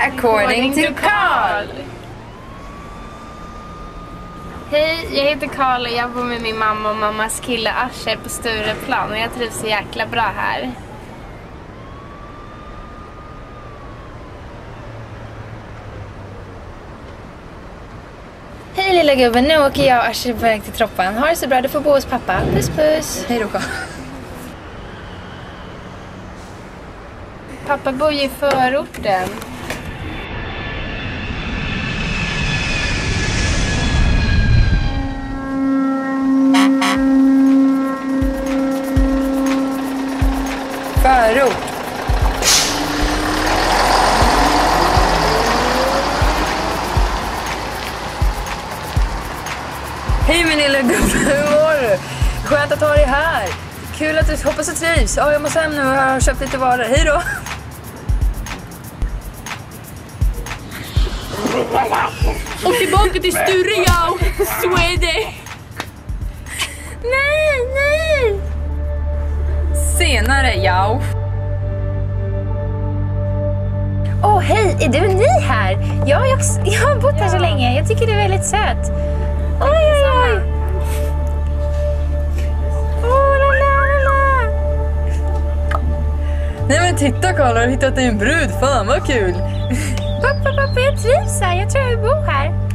According to Carl. Hej, jag heter Karl och jag bor med min mamma och mammas kille Asher på Stureplan och jag trivs så jäkla bra här. Hej lilla gubben, nu åker jag och Asher på väg till Troppan. Ha det så bra, du får bo hos pappa. Puss puss. Hej då Carl. Pappa bor ju i förorten. Förort. Hej min lilla gubbe, hur mår du? Skönt att ha dig här. Kul att du hoppas du trivs. Ja, jag måste hem nu och jag har köpt lite varor. Hej då! Och tillbaka till Sture jag! Senare, ja. Åh, oh, hej! Är du ny här? Ja, jag, jag har bott här så länge. Jag tycker du är väldigt söt. Oj, oj, oj! Åh, la, la, la. Nej men titta Karl, har du hittat en brud? Fan vad kul! Pappa, pappa, jag trivs här. Jag tror jag vill bo här.